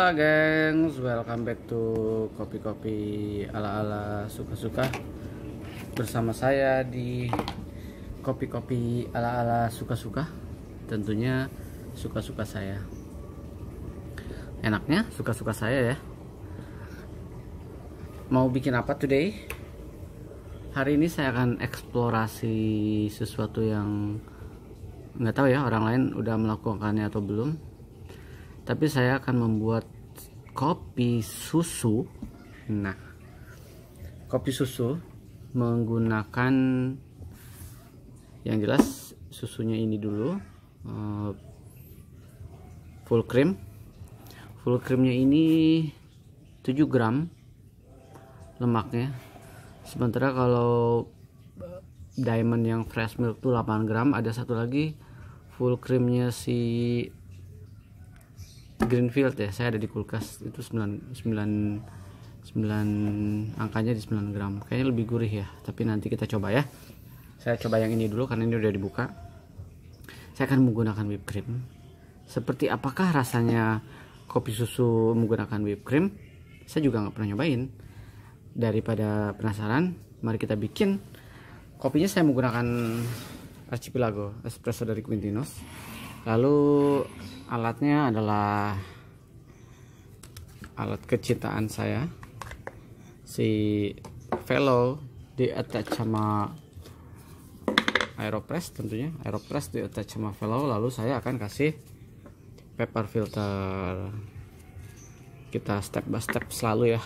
Halo gengs, welcome back to kopi-kopi ala-ala suka-suka. Bersama saya di kopi-kopi ala-ala suka-suka. Tentunya suka-suka saya. Enaknya suka-suka saya ya. Mau bikin apa today? Hari ini saya akan eksplorasi sesuatu yang nggak tahu ya orang lain udah melakukannya atau belum tapi saya akan membuat kopi susu. Nah kopi susu menggunakan yang jelas susunya ini dulu uh, full cream. Full creamnya ini 7 gram lemaknya. Sementara kalau diamond yang fresh milk tuh 8 gram ada satu lagi full creamnya si Greenfield ya saya ada di kulkas. Itu 9 9 9 angkanya di 9 gram. Kayaknya lebih gurih ya tapi nanti kita coba ya. Saya coba yang ini dulu karena ini udah dibuka. Saya akan menggunakan whipped cream. Seperti apakah rasanya kopi susu menggunakan whipped cream? Saya juga nggak pernah nyobain. Daripada penasaran mari kita bikin. Kopinya saya menggunakan archipelago espresso dari Quintinos lalu alatnya adalah alat kecintaan saya. Si Velo di attach sama Aeropress tentunya. Aeropress di attach sama Velo lalu saya akan kasih paper filter. Kita step by step selalu ya.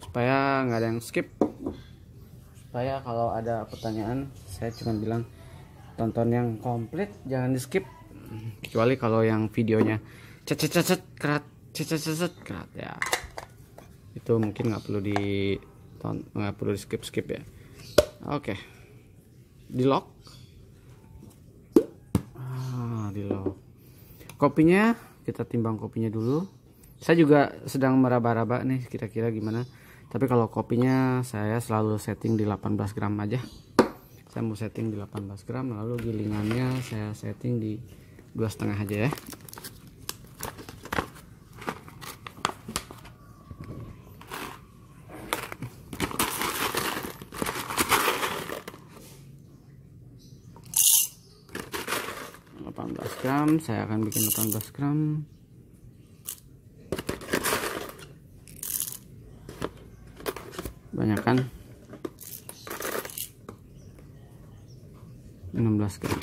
Supaya nggak ada yang skip. Supaya kalau ada pertanyaan saya cuma bilang tonton yang komplit jangan di skip kecuali kalau yang videonya cet cet cet kerat cet cet cet kerat ya. Itu mungkin nggak perlu di nggak perlu di skip skip ya. Oke. Di lock. Ah, di lock. Kopinya kita timbang kopinya dulu. Saya juga sedang meraba-raba nih kira-kira gimana. Tapi kalau kopinya saya selalu setting di 18 gram aja. Saya mau setting di 18 gram lalu gilingannya saya setting di dua setengah aja ya. gram saya akan bikin 18 gram. Banyak kan? 16 gram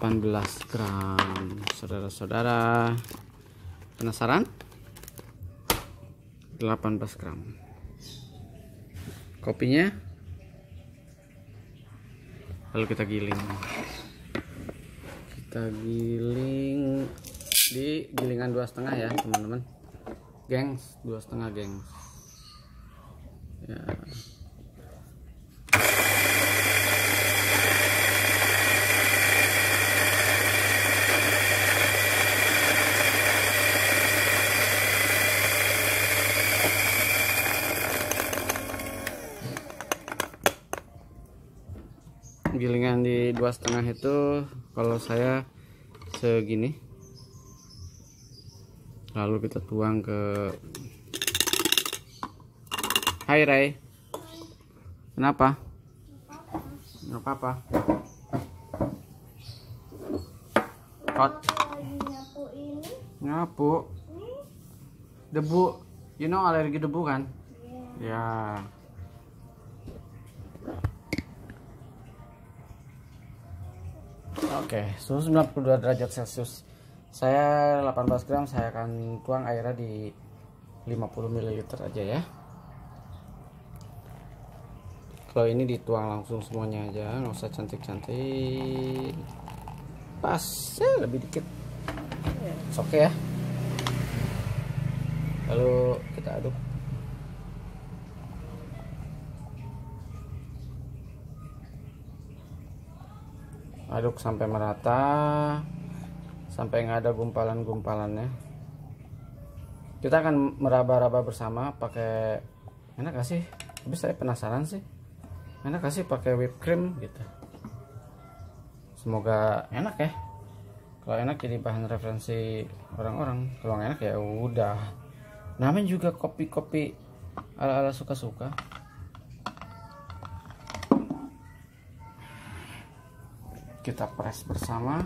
18 gram. Saudara-saudara penasaran? 18 gram. Kopinya? Lalu kita giling. Kita giling di gilingan dua setengah ya teman-teman. Gengs dua setengah gengs. Ya gilingan di dua setengah itu kalau saya segini. Lalu kita tuang ke Hai Ray. Kenapa? Nggak apa-apa. Hot. Nyapu. Debu. You know alergi debu kan? Ya Oke, suhu 92 derajat Celcius. Saya 18 gram, saya akan tuang airnya di 50 ml aja ya. Kalau ini dituang langsung semuanya aja, nggak usah cantik-cantik. Pas, ya, lebih dikit. Oke okay ya. Lalu kita aduk. Aduk sampai merata sampai nggak ada gumpalan-gumpalannya. Kita akan meraba-raba bersama pakai enak gak sih? Tapi saya penasaran sih. Enak gak sih pakai whipped cream gitu? Semoga enak ya. Kalau enak jadi bahan referensi orang-orang. Kalau enak ya udah. Namanya juga kopi-kopi ala-ala suka-suka kita press bersama.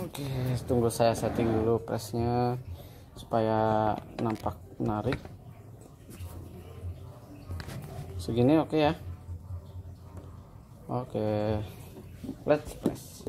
Oke tunggu saya setting dulu pressnya supaya nampak menarik. Segini oke okay ya? Oke let's press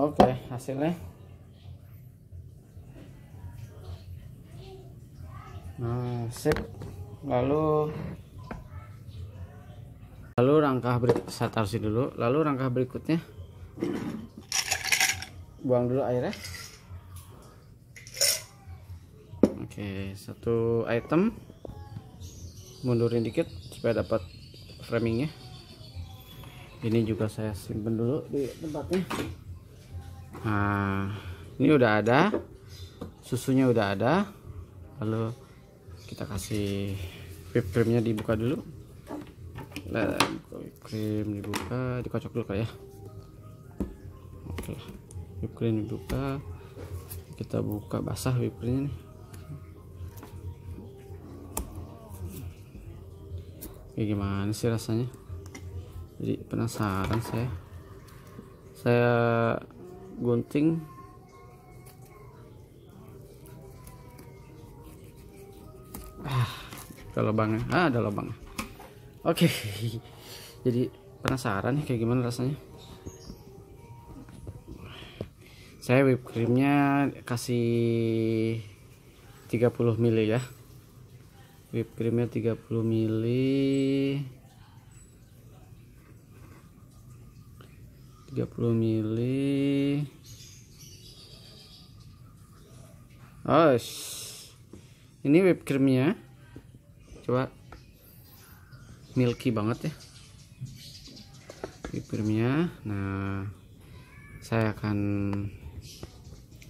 Oke, okay, hasilnya. Nah, sip. Lalu lalu langkah berikut saya taruh dulu. Lalu langkah berikutnya buang dulu airnya. Oke, satu item mundurin dikit supaya dapat framingnya. Ini juga saya simpan dulu di tempatnya nah ini udah ada. Susunya udah ada. Lalu kita kasih whip creamnya dibuka dulu. Nah, cream dibuka dikocok dulu kali ya. Oke lah whip cream dibuka. Kita buka basah whip creamnya nih. Kayak gimana sih rasanya? Jadi penasaran saya. Saya gunting. Ah ada lubangnya. Ah ada lubangnya. Oke jadi penasaran nih kayak gimana rasanya. Saya whipped creamnya kasih 30 ml ya. Whipped creamnya 30 ml 30 mili. Oh ini whipped creamnya coba. Milky banget ya. Whipped creamnya nah saya akan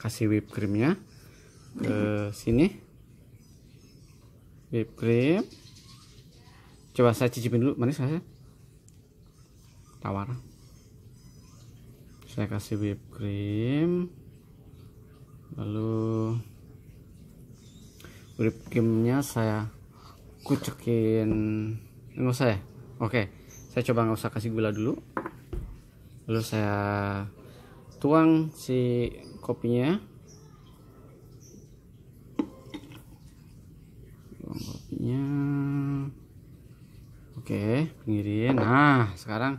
kasih whipped creamnya ke sini. Whipped cream coba saya cicipin dulu. Manis saya tawar saya kasih whipped cream. Lalu whipped creamnya saya kucekin nggak usah ya? Oke saya coba nggak usah kasih gula dulu. Lalu saya tuang si kopinya. Tuang kopinya. Oke pinggirin nah sekarang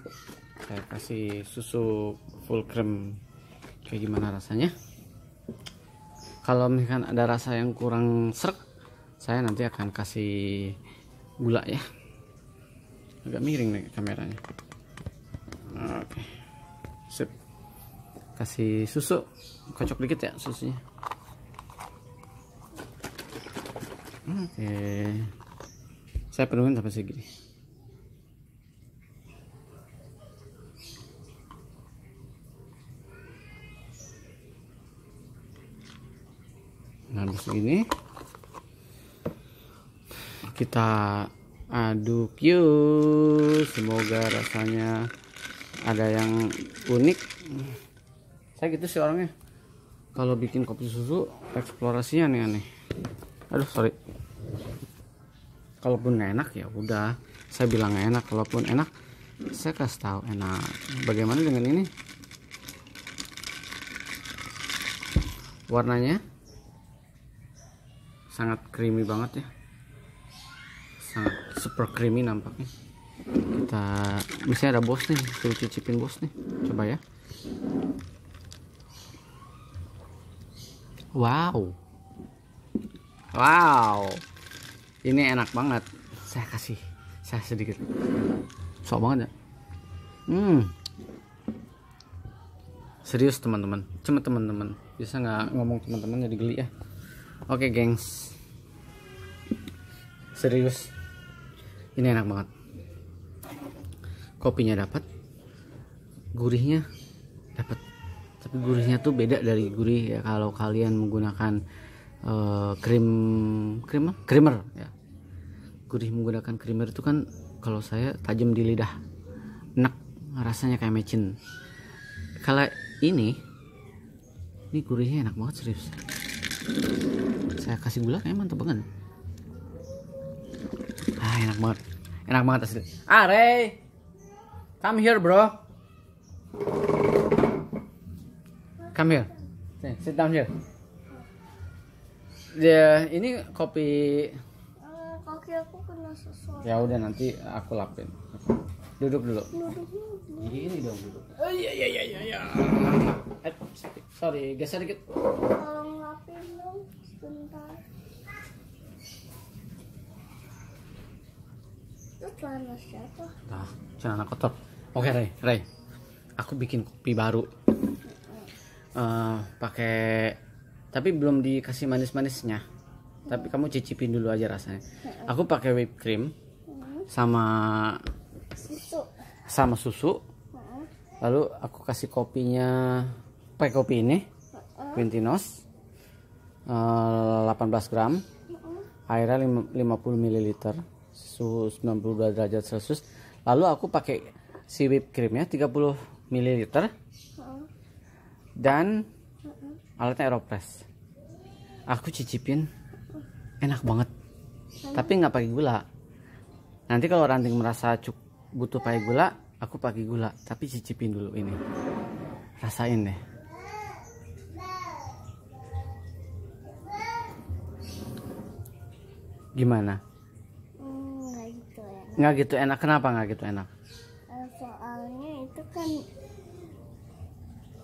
saya kasih susu full cream. Kayak gimana rasanya? Kalau misalkan ada rasa yang kurang serak saya nanti akan kasih gula ya. Agak miring nih kameranya. Oke. Sip. Kasih susu. Kocok dikit ya susunya. Oke. Saya penuhin sampai segini habis ini. Kita aduk yuk. Semoga rasanya ada yang unik. Saya gitu sih orangnya. Kalau bikin kopi susu eksplorasinya nih aneh. Aduh sorry. Kalaupun enak ya udah. Saya bilang enak kalaupun enak saya kasih tahu enak. Bagaimana dengan ini? Warnanya sangat creamy banget ya. Sangat super creamy nampaknya. Kita bisa ada bos nih suruh cicipin bos nih. Coba ya. Wow. Wow. Ini enak banget. Saya kasih saya sedikit. Sok banget ya. Hmm. Serius teman-teman. Cuma teman-teman. Bisa nggak ngomong teman-teman jadi geli ya oke gengs. Serius. Ini enak banget. Kopinya dapat. Gurihnya dapat. Tapi gurihnya tuh beda dari gurih ya. Kalau kalian menggunakan uh, krim krim creamer ya. Gurih menggunakan creamer itu kan kalau saya tajam di lidah. Enak. Rasanya kayak mecin. Kalau ini ini gurihnya enak banget serius saya kasih gula kayak mantep banget. Ah enak banget. Enak banget asli. Ah Ray. Come here bro. Come here. Nih, sit down here. Ya ini kopi Eh, kaki aku kena sesuatu. ya udah nanti aku lapin. Duduk dulu. Duduk dulu. ini dong duduk. oh iya iya iya iya eh, sorry geser dikit. Dong sebentar. Itu celana siapa? Nah, celana kotor. Oke, Ray, Ray. Aku bikin kopi baru. Eh, pakai tapi belum dikasih manis-manisnya. Tapi kamu cicipin dulu aja rasanya. Aku pakai whipped cream sama Susu. sama susu. Lalu aku kasih kopinya pakai kopi ini. Quintinos. Eh, 18 gram. Airnya lim- 50 ml. Suhu 92 derajat Celcius. Lalu aku pakai si whipped creamnya 30 ml dan alatnya aeropress. Aku cicipin. Enak banget. Tapi nggak pakai gula. Nanti kalau ranting merasa cuk butuh pakai gula aku pakai gula. Tapi cicipin dulu ini. Rasain deh gimana nggak gitu ya. nggak gitu enak kenapa nggak gitu enak Eh, Soalnya itu kan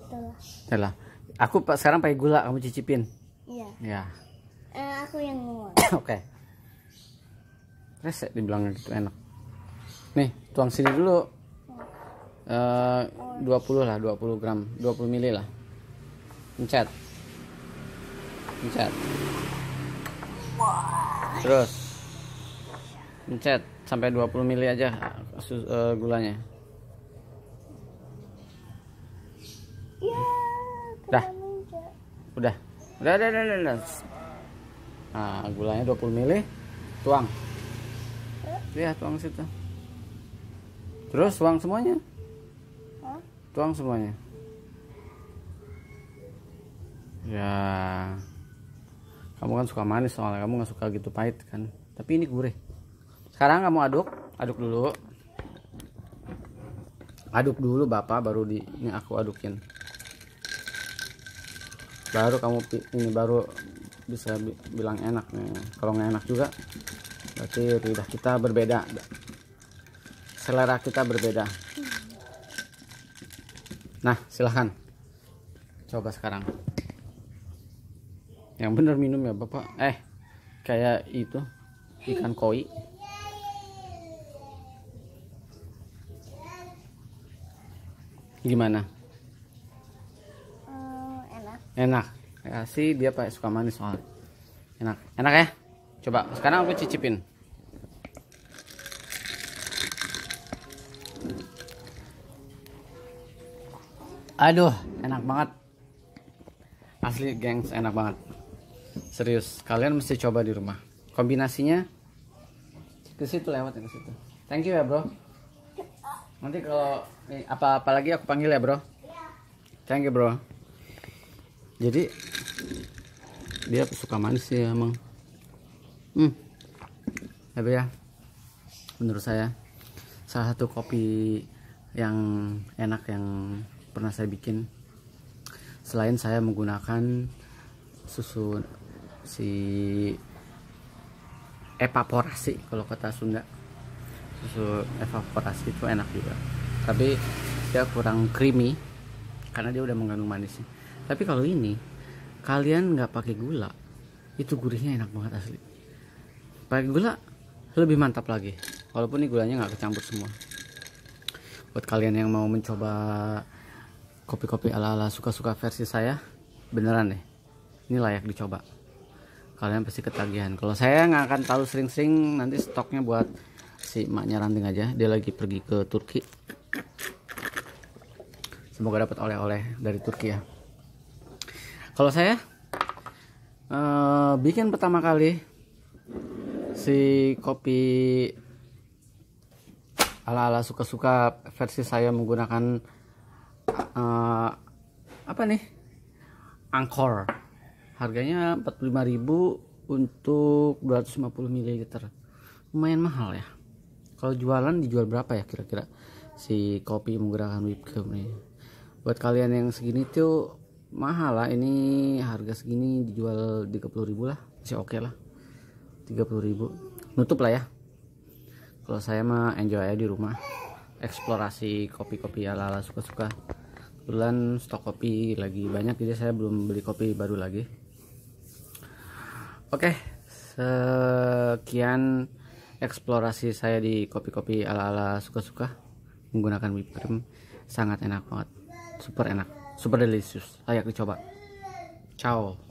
tuh. Yalah. aku sekarang pakai gula kamu cicipin Iya. ya Eh, aku yang ngomong. Oke. Resek dibilangnya gitu enak. Nih, tuang sini dulu. Eh 20 lah, 20 gram, 20 mili lah. Pencet. Pencet. Terus. Pencet sampai 20 mili aja eh, gulanya. Ya. Dah. kebanyakan. Udah. Udah, udah, udah, udah. udah. Nah, gulanya 20 mili. Tuang. Iya, tuang situ. Terus tuang semuanya. Hah? Tuang semuanya. Ya. Kamu kan suka manis soalnya kamu nggak suka gitu pahit kan. Tapi ini gurih. Sekarang kamu aduk, aduk dulu. Aduk dulu Bapak baru di ini aku adukin. Baru kamu ini baru bisa bi- bilang enak nih. Kalau nggak enak juga berarti lidah kita berbeda. Selera kita berbeda. Nah, silahkan. Coba sekarang. Yang bener minum ya, Bapak. Eh, kayak itu ikan koi. Gimana? Eh, enak. Enak. Ya sih dia pakai suka manis soalnya. Enak. Enak ya? Coba sekarang aku cicipin. Aduh, enak banget. Asli gengs, enak banget. Serius, kalian mesti coba di rumah. Kombinasinya ke situ lewat ya ke situ. Thank you ya, Bro. Nanti kalau nih, apa-apa lagi aku panggil ya, Bro. Thank you, Bro. Jadi dia suka manis sih emang. Hmm. Ya, Bro, ya. Menurut saya salah satu kopi yang enak yang pernah saya bikin selain saya menggunakan susu si evaporasi kalau kata Sunda. Susu evaporasi itu enak juga. Tapi dia kurang creamy karena dia udah mengandung manisnya. Tapi kalau ini kalian nggak pakai gula itu gurihnya enak banget asli. Pakai gula lebih mantap lagi. Walaupun ini gulanya nggak kecampur semua. Buat kalian yang mau mencoba kopi-kopi ala-ala suka-suka versi saya beneran deh. Ini layak dicoba kalian pasti ketagihan. Kalau saya nggak akan terlalu sering-sering nanti stoknya buat si emaknya ranting aja. Dia lagi pergi ke Turki. Semoga dapat oleh-oleh dari Turki ya. Kalau saya eh, bikin pertama kali si kopi ala-ala suka-suka versi saya menggunakan eh, apa nih? Angkor harganya 45.000 untuk 250 ml lumayan mahal ya. Kalau jualan dijual berapa ya kira-kira? Si kopi menggunakan whipped cream nih buat kalian yang segini tuh mahal lah. Ini harga segini dijual 30.000 lah. Masih oke lah. 30.000 nutup lah ya. Kalau saya mah enjoy aja di rumah. Eksplorasi kopi-kopi ala-ala suka-suka. Kebetulan stok kopi lagi banyak jadi saya belum beli kopi baru lagi oke sekian eksplorasi saya di kopi-kopi ala-ala suka-suka menggunakan whipped cream. Sangat enak banget. Super enak. Super delicious. Layak dicoba ciao